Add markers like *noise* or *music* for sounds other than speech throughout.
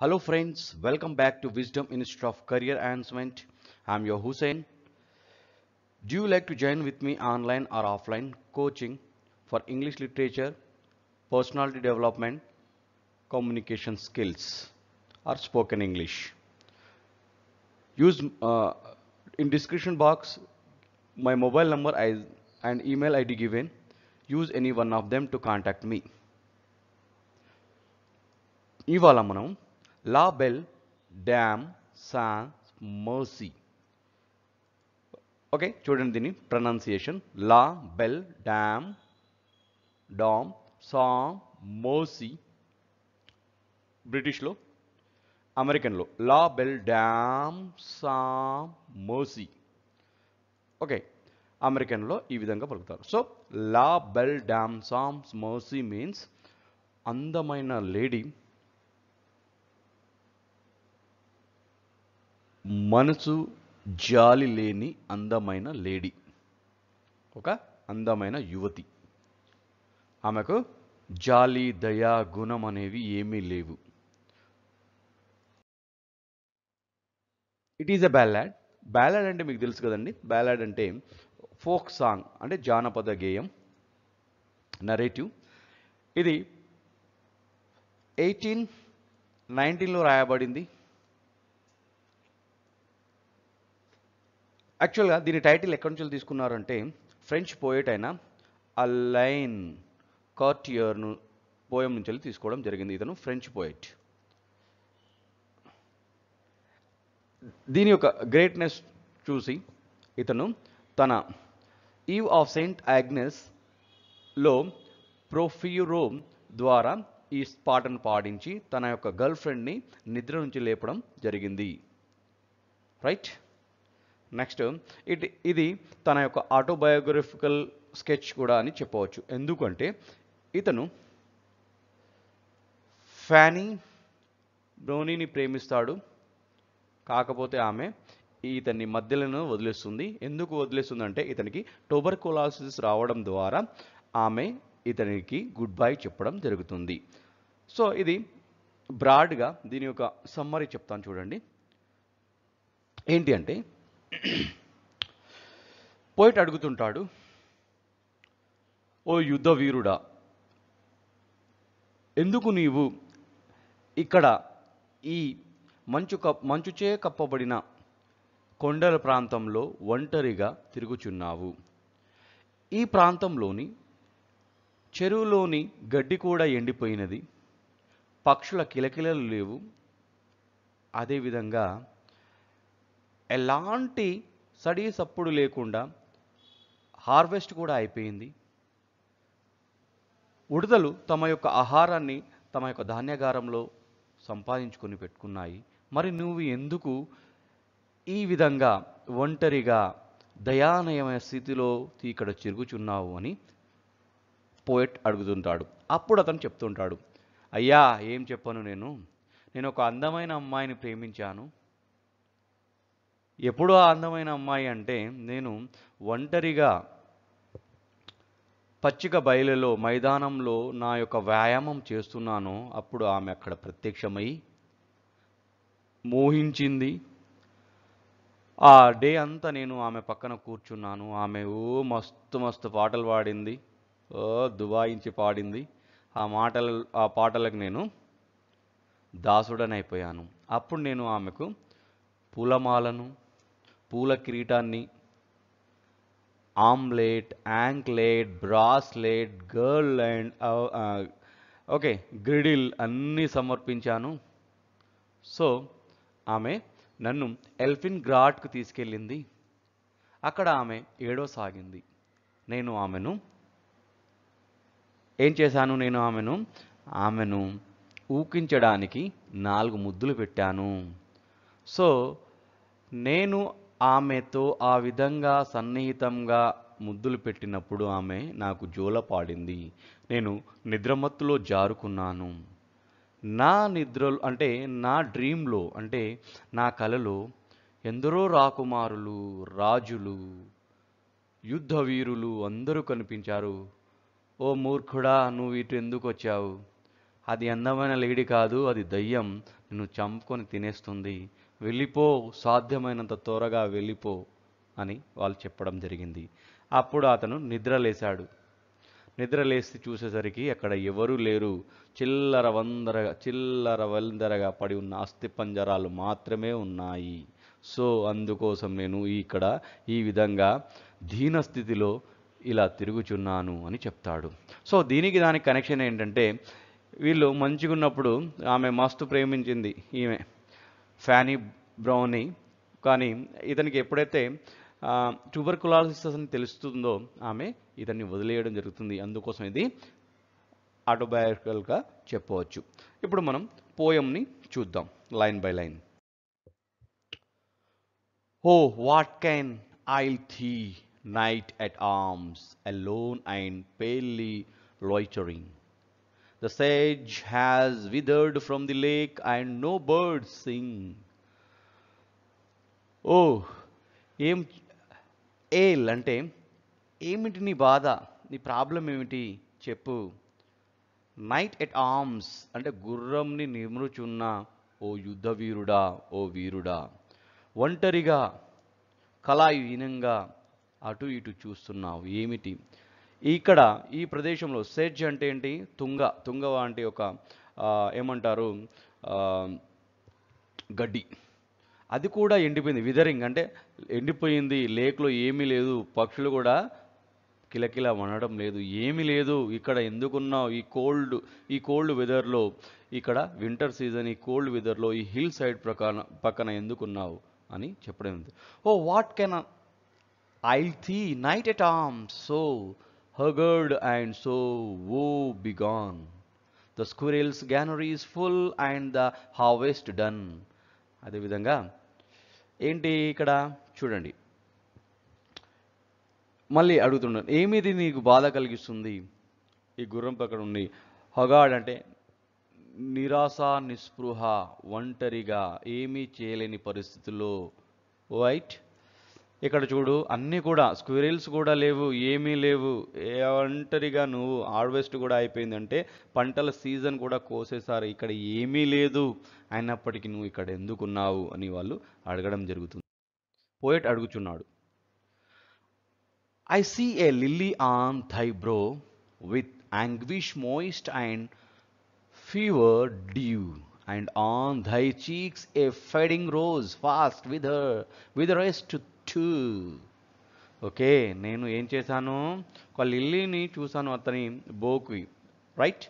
Hello, friends. Welcome back to Wisdom Institute of Career Advancement. I'm your Hussein. Do you like to join with me online or offline coaching for English literature, personality development, communication skills, or spoken English? Use uh, in description box my mobile number I- and email ID given. Use any one of them to contact me. ఇవాళ మనం la belle dame sans merci okay చూడండి దీని pronunciation la belle dame dame సా మోసీ బ్రిటిష్లో అమెరికన్లో లా. Bell dam సా మోసీ okay అమెరికన్లో ఈ విధంగా పలుకుతారు. So la belle dame sans merci means అందమైన లేడీ మనసు జాలి లేని అందమైన లేడీ. ఒక అందమైన యువతి. ఆమెకు జాలి దయా గుణం అనేవి ఏమీ లేవు. ఇట్ ఈజ్ ఎ బ్యాలాడ్ బ్యాలాడ్ అంటే మీకు తెలుసు కదండి. బ్యాలాడ్ అంటే ఫోక్ సాంగ్ అంటే జానపద గేయం నరేటివ్ ఇది ఎయిటీన్ నైన్టీన్లో రాయబడింది. యాక్చువల్గా దీని టైటిల్ ఎక్కడి నుంచి తీసుకున్నారంటే ఫ్రెంచ్ పోయట్ అయిన అలైన్ కార్టియర్ను పోయం నుంచి వెళ్ళి తీసుకోవడం జరిగింది. ఇతను ఫ్రెంచ్ పోయట్ దీని యొక్క గ్రేట్నెస్ చూసి ఇతను తన ఈవ్ ఆఫ్ సెయింట్ యాగ్నెస్లో ప్రొఫ్యూరో ద్వారా ఈ పాటను పాడించి తన యొక్క గర్ల్ ఫ్రెండ్ని నిద్ర నుంచి లేపడం జరిగింది. రైట్ నెక్స్ట్ ఇట్ ఇది తన యొక్క ఆటోబయోగ్రఫికల్ స్కెచ్ కూడా అని చెప్పవచ్చు. ఎందుకంటే ఇతను ఫ్యానీ బ్రోనీని ప్రేమిస్తాడు. కాకపోతే ఆమె ఇతన్ని మధ్యలను వదిలేస్తుంది. ఎందుకు వదిలేస్తుందంటే ఇతనికి టోబర్కోలాసిస్ రావడం ద్వారా ఆమె ఇతనికి గుడ్ బై చెప్పడం జరుగుతుంది. సో ఇది బ్రాడ్గా దీని యొక్క సమ్మరీ చెప్తాను చూడండి. ఏంటి అంటే *clears throat* పోయిట్ అడుగుతుంటాడు ఓ యుద్ధ వీరుడా ఎందుకు నీవు ఇక్కడ ఈ మంచు కప్ మంచుచే కప్పబడిన కొండల ప్రాంతంలో ఒంటరిగా తిరుగుచున్నావు? ఈ ప్రాంతంలోని చెరువులోని గడ్డి కూడా ఎండిపోయినది పక్షుల కిలకిలలు లేవు. అదేవిధంగా ఎలాంటి సడి సప్పుడు లేకుండా హార్వెస్ట్ కూడా అయిపోయింది. ఉడతలు తమ యొక్క ఆహారాన్ని తమ యొక్క ధాన్యాగారంలో సంపాదించుకొని పెట్టుకున్నాయి. మరి నువ్వు ఎందుకు ఈ విధంగా ఒంటరిగా దయానయమైన స్థితిలో ఇక్కడ చిరుగుచున్నావు అని పోయట్ అడుగుతుంటాడు. అప్పుడు అతను చెప్తుంటాడు అయ్యా ఏం చెప్పను నేను? నేను ఒక అందమైన అమ్మాయిని ప్రేమించాను. ఎప్పుడు ఆ అందమైన అమ్మాయి అంటే నేను ఒంటరిగా పచ్చిక బయలులో మైదానంలో నా యొక్క వ్యాయామం చేస్తున్నాను. అప్పుడు ఆమె అక్కడ ప్రత్యక్షమై మోహించింది. ఆ డే అంతా నేను ఆమె పక్కన కూర్చున్నాను. ఆమె ఓ మస్తు మస్తు పాటలు పాడింది. ఓ దుబాయించి పాడింది. ఆ మాటలు ఆ పాటలకు నేను దాసుడనైపోయాను. అప్పుడు నేను ఆమెకు పూలమాలను పూల కిరీటాన్ని. Amulet anklet bracelet garland okay girdle అన్నీ సమర్పించాను. సో ఆమె నన్ను ఎల్ఫిన్ గ్రాట్కు తీసుకెళ్ళింది. అక్కడ ఆమె ఏడో సాగింది. నేను ఆమెను ఏం చేశాను? నేను ఆమెను ఆమెను ఊకించడానికి నాలుగు ముద్దులు పెట్టాను. సో నేను ఆమెతో ఆ విధంగా సన్నిహితంగా ముద్దులు పెట్టినప్పుడు ఆమె నాకు జోల పాడింది. నేను నిద్రమత్తులో జారుకున్నాను. నా నిద్రలో అంటే నా డ్రీమ్లో అంటే నా కలలో ఎందరో రాకుమారులు రాజులు యుద్ధ వీరులు అందరూ కనిపించారు. ఓ మూర్ఖుడా నువ్వు ఇటు ఎందుకు వచ్చావు? అది అందమైన లేడీ కాదు అది దయ్యం. నిన్ను చంపుకొని తినేస్తుంది. వెళ్ళిపో సాధ్యమైనంత త్వరగా వెళ్ళిపో అని వాళ్ళు చెప్పడం జరిగింది. అప్పుడు అతను నిద్రలేశాడు. నిద్రలేసి చూసేసరికి అక్కడ ఎవరూ లేరు. చిల్లర వందరగా చిల్లర వందరగా పడి ఉన్న అస్థిపంజరాలు మాత్రమే ఉన్నాయి. సో అందుకోసం నేను ఇక్కడ ఈ విధంగా దీనస్థితిలో ఇలా తిరుగుచున్నాను అని చెప్తాడు. సో దీనికి దానికి కనెక్షన్ ఏంటంటే వీళ్ళు మంచిగా ఉన్నప్పుడు ఆమె మస్తు ప్రేమించింది ఈమె. ఫ్యానీ బ్రౌనీ కానీ ఇతనికి ఎప్పుడైతే ట్యూబర్కులాసిస్ అని తెలుస్తుందో ఆమె ఇతన్ని వదిలేయడం జరుగుతుంది. అందుకోసం ఇది ఆటోబయోగ్రఫికల్గా చెప్పవచ్చు. ఇప్పుడు మనం పోయంని చూద్దాం line by line. O what can ail thee knight at arms alone and palely loitering The sage has withered from the lake and no birds sing. O ఏం ఏల్ అంటే ఏమిటి నీ బాధ? నీ ప్రాబ్లం ఏమిటి? చెప్పు. నైట్ ఎట్ ఆర్మ్స్ అంటే గుర్రంని నిమురుచున్న ఓ యుద్ధ వీరుడా ఓ వీరుడా. ఒంటరిగా కళాహీనంగా అటు ఇటు చూస్తున్నావు. ఏమిటి? ఇక్కడ ఈ ప్రదేశంలో సెడ్జ్ అంటే ఏంటి? తుంగ. తుంగ అంటే ఒక ఏమంటారు? గడ్డి. అది కూడా ఎండిపోయింది. విదరింగ్ అంటే ఎండిపోయింది. లేక్లో ఏమీ లేదు. పక్షులు కూడా కిలకిల వనడం లేదు. ఏమీ లేదు. ఇక్కడ ఎందుకున్నావు ఈ కోల్డ్ ఈ కోల్డ్ వెదర్లో ఇక్కడ వింటర్ సీజన్ ఈ కోల్డ్ వెదర్లో ఈ హిల్ సైడ్ ప్రకారం పక్కన ఎందుకున్నావు అని చెప్పడం. ఉంది O what can ail thee knight at arm so haggard and so woe begone. The squirrel's granary is full and the harvest done. అదేవిధంగా ఏంటి ఇక్కడ? చూడండి. మళ్ళీ అడుగుతున్నాను ఏమిది నీకు బాధ కలిగిస్తుంది? ఈ గుర్రం పక్కన ఉండి హగాడ్ అంటే నిరాశ నిస్పృహ ఒంటరిగా ఏమీ చేయలేని పరిస్థితుల్లో. వైట్ ఇక్కడ చూడు అన్నీ కూడా స్క్విరిల్స్ కూడా లేవు ఏమీ లేవు. ఏ ఒంటరిగా నువ్వు హార్వెస్ట్ కూడా అయిపోయిందంటే పంటల సీజన్ కూడా కోసేసారు ఇక్కడ ఏమీ లేదు. అయినప్పటికీ నువ్వు ఇక్కడ ఎందుకున్నావు అని వాళ్ళు అడగడం జరుగుతుంది. Poet అడుగుచున్నాడు. I see a lily on thy with with moist and fever dew and on thy cheeks cheeks a rose fast fast with her too okay నేను ఏం చేశాను? ఒక లిల్లీని చూశాను అతని బోకి. రైట్?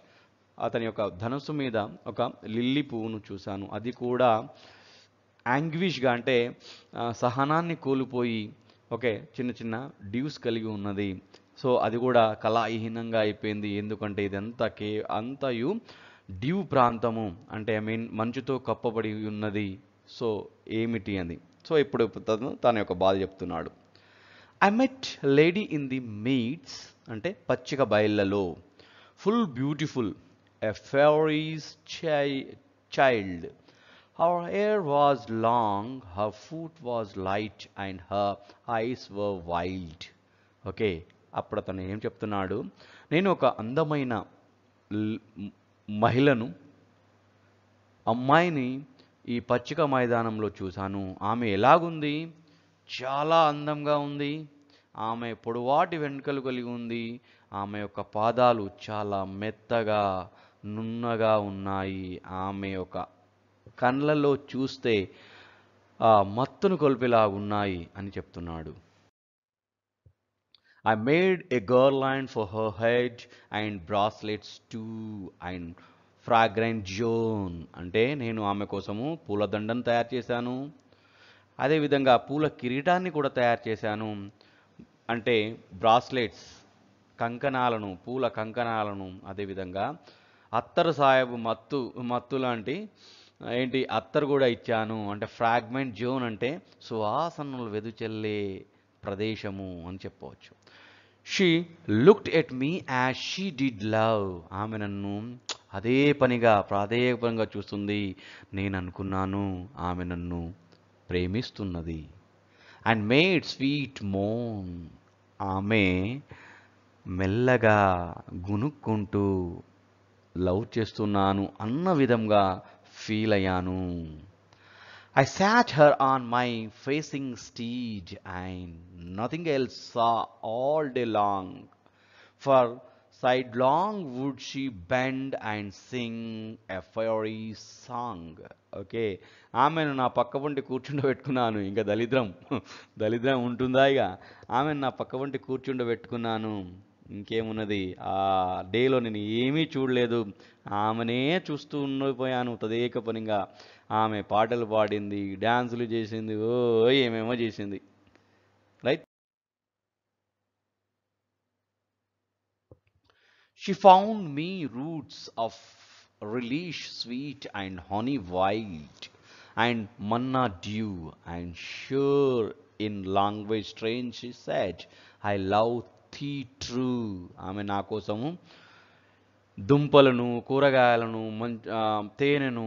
అతని యొక్క ధనుసు మీద ఒక లిల్లీ పువ్వును చూశాను. అది కూడా యాంగ్విష్గా అంటే సహనాన్ని కోల్పోయి ఓకే చిన్న చిన్న డ్యూస్ కలిగి ఉన్నది. సో అది కూడా కళాహీనంగా అయిపోయింది. ఎందుకంటే ఇదంతా కే అంతయు డ్యూ ప్రాంతము. అంటే ఐ మీన్ మంచుతో కప్పబడి ఉన్నది. సో ఏమిటి అని సో ఇప్పుడు తను తన యొక్క బాధ చెప్తున్నాడు. I met lady in the meads అంటే పచ్చిక బయళ్ళలో full beautiful a faery's child her hair was long her foot was light and her eyes were wild okay అప్పుడు అతను ఏం చెప్తున్నాడు? నేను ఒక అందమైన మహిళను అమ్మాయిని ఈ పచ్చిక మైదానంలో చూశాను. ఆమె ఎలాగుంది? చాలా అందంగా ఉంది. ఆమె పొడవాటి వెంట్రుకలు కలిగి ఉంది. ఆమె యొక్క పాదాలు చాలా మెత్తగా నున్నగా ఉన్నాయి. ఆమె యొక్క కళ్ళల్లో చూస్తే ఆ మత్తును కొల్పేలా ఉన్నాయి అని చెప్తున్నాడు. I made a garland for her head and bracelets too and fragrant zone అంటే నేను ఆమె కోసము పూలదండను తయారు చేశాను. అదేవిధంగా పూల కిరీటాన్ని కూడా తయారు చేశాను. అంటే బ్రాస్లెట్స్ కంకణాలను పూల కంకణాలను అదేవిధంగా అత్తరు సాయబు మత్తు మత్తు లాంటి ఏంటి అత్తరు కూడా ఇచ్చాను. అంటే ఫ్రాగ్మెంట్ జోన్ అంటే సువాసనలు వెదుచెల్లే ప్రదేశము అని చెప్పవచ్చు. She looked at me as she did love ఆమె నన్ను అదే పనిగా ప్రాధేయపరంగా చూస్తుంది. నేను అనుకున్నాను ఆమె నన్ను ప్రేమిస్తున్నది. అండ్ మేడ్ స్వీట్ మోన్ ఆమె మెల్లగా గునుక్కుంటూ లవ్ చేస్తున్నాను అన్న విధంగా ఫీల్ అయ్యాను. I sat her on my pacing steed and nothing else saw all day long for sidelong would she bend and sing a fairy song. Okay? ఆమెను నా పక్క వంటి కూర్చుండబెట్టుకున్నాను. ఇంకా దళిద్రం. దళిద్రం ఉంటుందా ఇక? ఆమెను నా పక్క వంటి కూర్చుండబెట్టుకున్నాను. ఇంకేమున్నది? ఆ డేలో నేను ఏమీ చూడలేదు. ఆమెనే చూస్తూ ఉండిపోయాను తదేక పనిగా ఆమె పాటలు పాడింది డ్యాన్సులు చేసింది ఓ ఏమేమో చేసింది right She found me roots of relish sweet and honey wild and manna dew, and sure in language strange she said, I love thee true. ఆమె నా కోసము దుంపలను కూరగాయలను మం తేనెను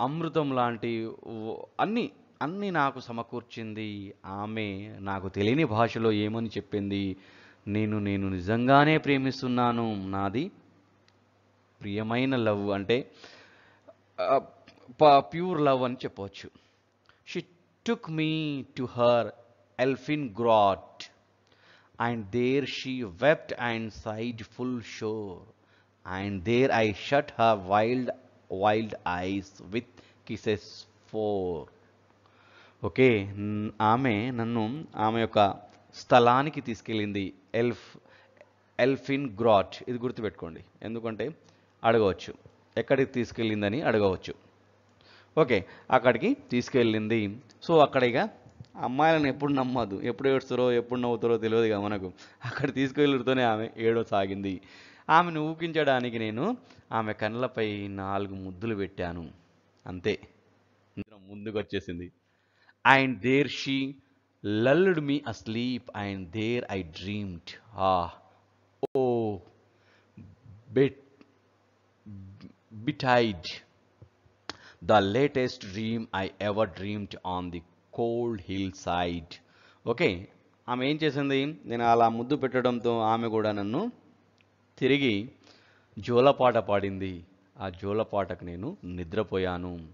అమృతం లాంటి ఉ- అన్ని అన్ని నాకు సమకూర్చింది ఆమె నాకు తెలియని భాషలో ఏమని చెప్పింది నేను నేను నిజంగానే ప్రేమిస్తున్నాను. నాది ప్రియమైన లవ్ అంటే ప్యూర్ లవ్ అని చెప్పవచ్చు. She took me to her elfin grot and there she wept and sighed full sore and there I shut her wild wild eyes with kisses four okay ఆమె నన్ను ఆమె యొక్క స్థలానికి తీసుకెళ్ళింది. Elf elfin grot. ఇది గుర్తుపెట్టుకోండి. ఎందుకంటే అడగవచ్చు. ఎక్కడికి తీసుకెళ్ళిందని అడగవచ్చు. ఓకే అక్కడికి తీసుకెళ్ళింది. సో అక్కడ ఇక అమ్మాయిలను ఎప్పుడు నమ్మద్దు ఎప్పుడు ఏడుస్తారో ఎప్పుడు నవ్వుతారో తెలియదు ఇక మనకు. అక్కడ తీసుకెళ్ళుతూనే ఆమె ఏడో సాగింది. ఆమెను ఊకించడానికి నేను ఆమె కళ్ళపై నాలుగు ముద్దులు పెట్టాను. అంతే. ముందుకు వచ్చేసింది. And there she lulled me asleep and there I dreamed ah woe bit betide the latest dream I ever dreamed on the cold hillside. Okay ఆమె ఏం చేసింది? నేను అలా ముద్దు పెట్టడంతో ఆమె కూడా నన్ను తిరిగి జోలపాట పాడింది. ఆ జోలపాటకు నేను నిద్రపోయాను.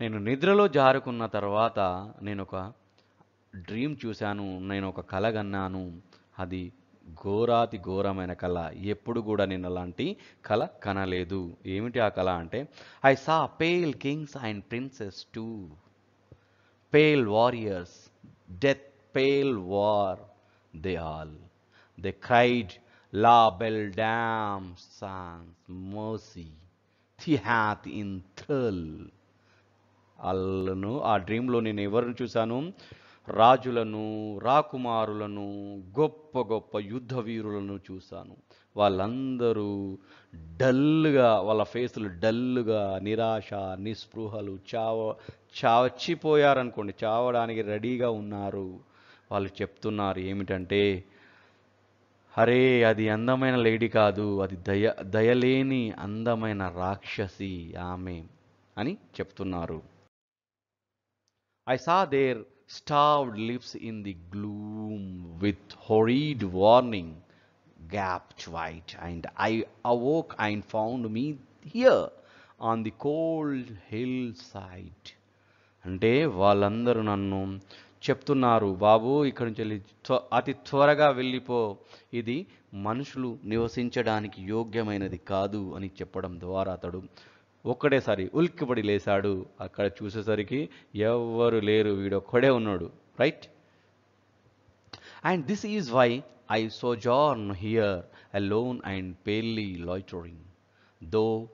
నేను నిద్రలో జారుకున్న తర్వాత నేను ఒక డ్రీమ్ చూశాను నేను ఒక కళ కన్నాను అది ఘోరాతి ఘోరమైన కళ. ఎప్పుడు కూడా నేను అలాంటి కళ కనలేదు. ఏమిటి ఆ కళ అంటే I saw pale kings and princes too pale warriors death pale were they all they cried la belle dame sans merci thee hath in థల్ వాళ్ళను ఆ డ్రీమ్లో నేను ఎవరిని చూశాను? రాజులను రాకుమారులను గొప్ప గొప్ప యుద్ధ వీరులను చూశాను. వాళ్ళందరూ డల్గా వాళ్ళ ఫేసులు డల్గా నిరాశ నిస్పృహలు చావ చావచ్చిపోయారనుకోండి చావడానికి రెడీగా ఉన్నారు. వాళ్ళు చెప్తున్నారు ఏమిటంటే అరే అది అందమైన లేడీ కాదు అది దయ దయలేని అందమైన రాక్షసి ఆమె అని చెప్తున్నారు. I saw their starved lips in the gloom with horrid warning gaped wide, and I awoke and found me here on the cold hillside. అంటే వాళ్ళందరూ నన్ను చెప్తున్నారు బాబు ఇక్కడి నుంచి వెళ్ళి త్వ- అతి త్వరగా వెళ్ళిపో ఇది మనుషులు నివసించడానికి యోగ్యమైనది కాదు అని చెప్పడం ద్వారా అతడు ఒక్కడేసారి ఉలిక్కిపడి లేశాడు. అక్కడ చూసేసరికి ఎవ్వరు లేరు. వీడొక్కడే ఉన్నాడు. Right? And this is why I sojourn here alone and palely loitering though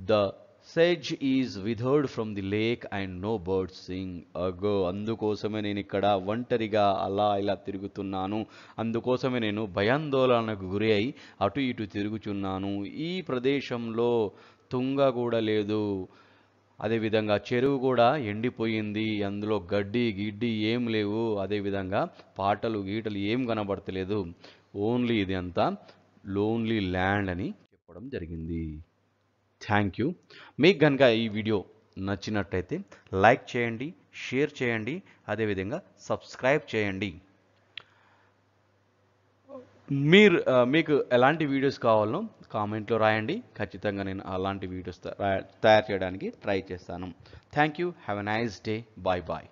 the SEZ is withered from the lake and no bird sing. అగో అందుకోసమే నేను ఇక్కడ ఒంటరిగా అలా ఇలా తిరుగుతున్నాను. అందుకోసమే నేను భయాందోళనకు గురి అయి అటు ఇటు తిరుగుచున్నాను. ఈ ప్రదేశంలో తుంగ కూడా లేదు. అదేవిధంగా చెరువు కూడా ఎండిపోయింది. అందులో గడ్డి గిడ్డి ఏం లేవు. అదేవిధంగా పాటలు గీటలు ఏం కనబడతలేదు. ఓన్లీ ఇది అంతా లోన్లీ ల్యాండ్ అని చెప్పడం జరిగింది. Thank you. మీకు కనుక ఈ వీడియో నచ్చినట్టయితే లైక్ చేయండి షేర్ చేయండి అదేవిధంగా సబ్స్క్రైబ్ చేయండి. మీరు మీకు ఎలాంటి వీడియోస్ కావాలో కామెంట్లో రాయండి. ఖచ్చితంగా నేను అలాంటి వీడియోస్ తయారు చేయడానికి ట్రై చేస్తాను. Thank you have a nice day bye bye